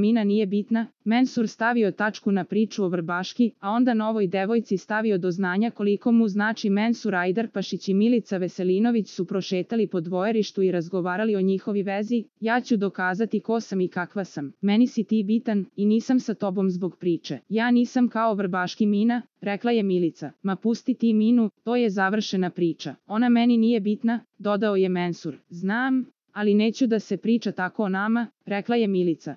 Mina nije bitna, Mensur stavio tačku na priču o Vrbaški, a onda novoj devojci stavio do znanja koliko mu znači Mensur Ajdarpašić i Milica Veselinović su prošetali po dvojerištu i razgovarali o njihovi vezi, ja ću dokazati ko sam i kakva sam. Meni si ti bitan i nisam sa tobom zbog priče. Ja nisam kao Vrbaški Mina, rekla je Milica. Ma pusti ti Minu, to je završena priča. Ona meni nije bitna, dodao je Mensur. Znam, ali neću da se priča tako o nama, rekla je Milica.